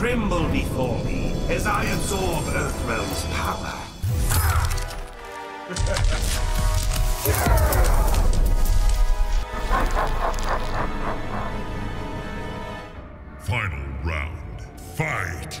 Tremble before me as I absorb Earthrealm's power. Final round. Fight!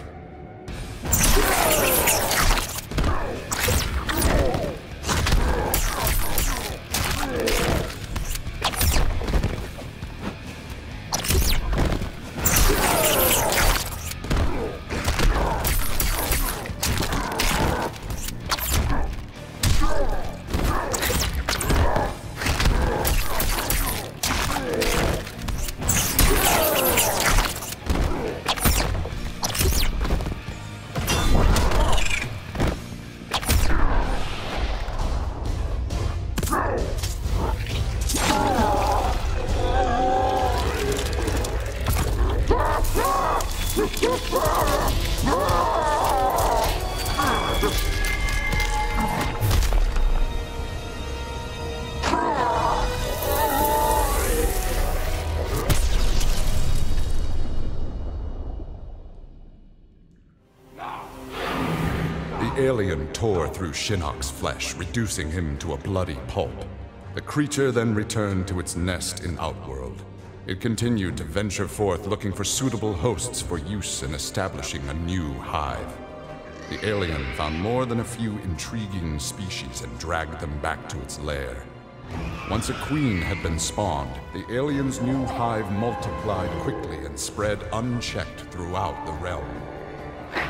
The alien tore through Shinnok's flesh, reducing him to a bloody pulp. The creature then returned to its nest in Outworld. It continued to venture forth looking for suitable hosts for use in establishing a new hive. The alien found more than a few intriguing species and dragged them back to its lair. Once a queen had been spawned, the alien's new hive multiplied quickly and spread unchecked throughout the realm.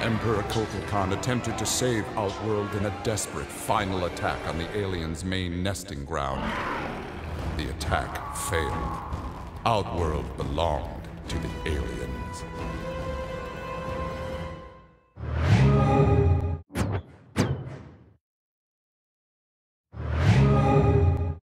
Emperor Kotal Kahn attempted to save Outworld in a desperate final attack on the alien's main nesting ground. The attack failed. Outworld belonged to the aliens.